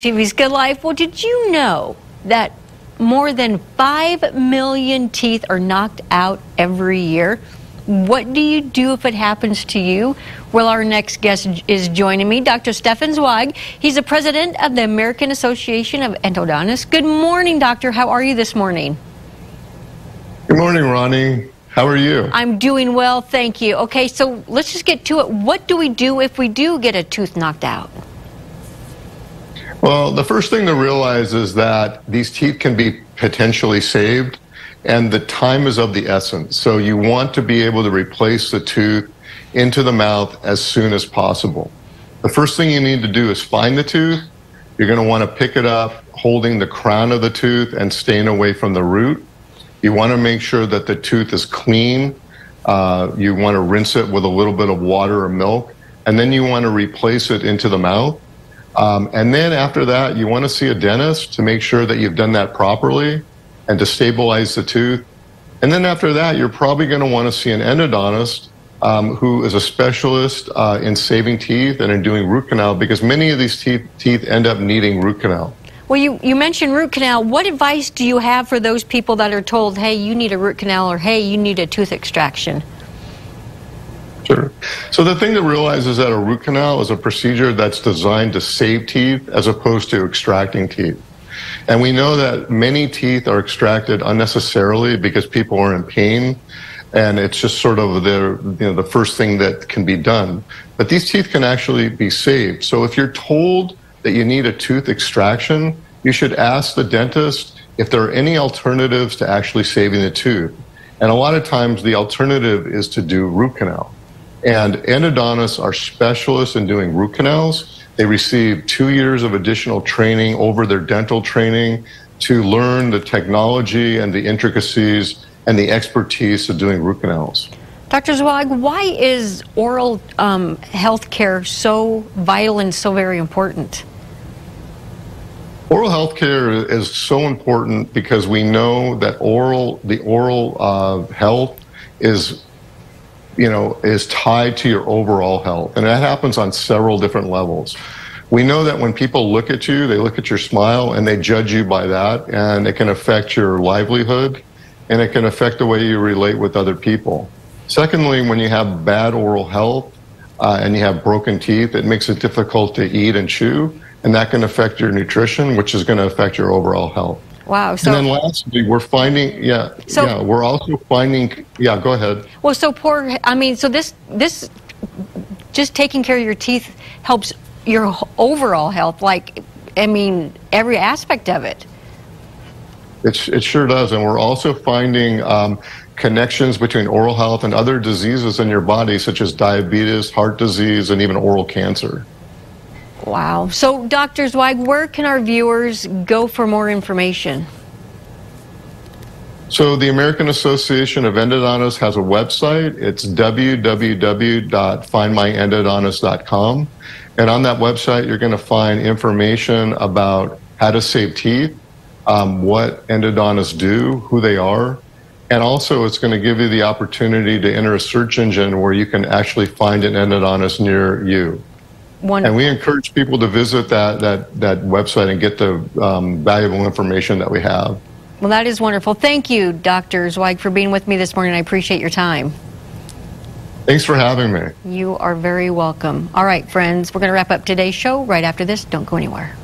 TV's Good Life. Well, did you know that more than 5 million teeth are knocked out every year? What do you do if it happens to you? Well, our next guest is joining me, Dr. Stefan Zweig. He's the president of the American Association of Endodontists. Good morning, doctor. How are you this morning? Good morning, Ronnie. How are you? I'm doing well, thank you. Okay, so let's just get to it. What do we do if we do get a tooth knocked out? Well, the first thing to realize is that these teeth can be potentially saved and the time is of the essence. So you want to be able to replace the tooth into the mouth as soon as possible. The first thing you need to do is find the tooth. You're going to want to pick it up holding the crown of the tooth and staying away from the root. You want to make sure that the tooth is clean. Uh, you want to rinse it with a little bit of water or milk, and then you want to replace it into the mouth. Um, and then after that, you want to see a dentist to make sure that you've done that properly and to stabilize the tooth. And then after that, you're probably going to want to see an endodontist um, who is a specialist uh, in saving teeth and in doing root canal because many of these teeth, teeth end up needing root canal. Well, you, you mentioned root canal. What advice do you have for those people that are told, hey, you need a root canal or hey, you need a tooth extraction? Sure. So the thing to realize is that a root canal is a procedure that's designed to save teeth as opposed to extracting teeth. And we know that many teeth are extracted unnecessarily because people are in pain and it's just sort of the you know the first thing that can be done. But these teeth can actually be saved. So if you're told that you need a tooth extraction, you should ask the dentist if there are any alternatives to actually saving the tooth. And a lot of times the alternative is to do root canal. And endodontists are specialists in doing root canals. They receive two years of additional training over their dental training to learn the technology and the intricacies and the expertise of doing root canals. Dr. Zweig, why is oral um, health care so vital and so very important? Oral health care is so important because we know that oral, the oral uh, health is you know, is tied to your overall health. And that happens on several different levels. We know that when people look at you, they look at your smile and they judge you by that, and it can affect your livelihood and it can affect the way you relate with other people. Secondly, when you have bad oral health uh, and you have broken teeth, it makes it difficult to eat and chew, and that can affect your nutrition, which is going to affect your overall health. Wow. So, and then lastly, we're finding, yeah, so, yeah, we're also finding, yeah, go ahead. Well, so poor, I mean, so this, this, just taking care of your teeth helps your overall health, like, I mean, every aspect of it. It, it sure does. And we're also finding um, connections between oral health and other diseases in your body, such as diabetes, heart disease, and even oral cancer. Wow. So, Dr. Zweig, where can our viewers go for more information? So, the American Association of Endodontists has a website. It's www.findmyendodontist.com. And on that website, you're going to find information about how to save teeth, um, what endodontists do, who they are, and also it's going to give you the opportunity to enter a search engine where you can actually find an endodontist near you. Wonderful. And we encourage people to visit that, that, that website and get the um, valuable information that we have. Well, that is wonderful. Thank you, Dr. Zweig, for being with me this morning. I appreciate your time. Thanks for having me. You are very welcome. All right, friends, we're going to wrap up today's show right after this. Don't go anywhere.